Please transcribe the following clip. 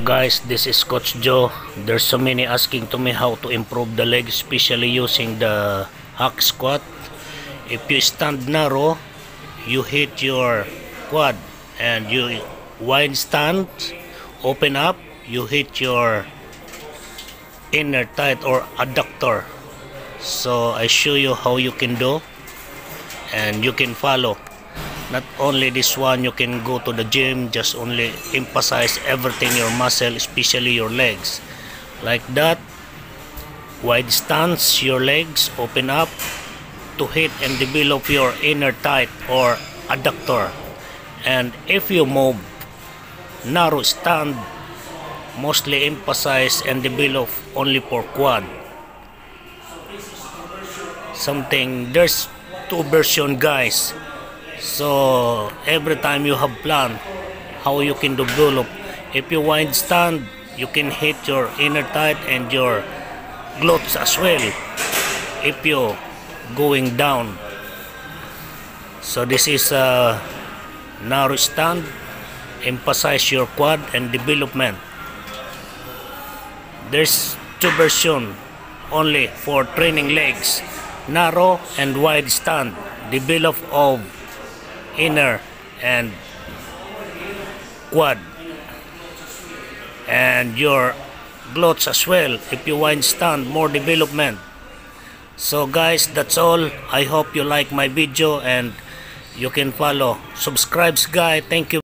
Guys, this is Coach Joe. There's so many asking to me how to improve the leg, especially using the hack squat. If you stand narrow, you hit your quad and you wide stand, open up, you hit your inner tight or adductor. So I show you how you can do and you can follow not only this one you can go to the gym just only emphasize everything your muscle especially your legs. Like that wide stance your legs open up to hit and develop your inner tight or adductor. And if you move narrow stand mostly emphasize and develop only for quad. Something there's two version guys so every time you have plan how you can develop. If you wind stand you can hit your inner thigh and your glutes as well if you going down. So this is a narrow stand. Emphasize your quad and development. There's two version only for training legs. Narrow and wide stand. Develop of inner and quad. And your glutes as well if you stand more development. So guys that's all. I hope you like my video and you can follow. Subscribe guys. Thank you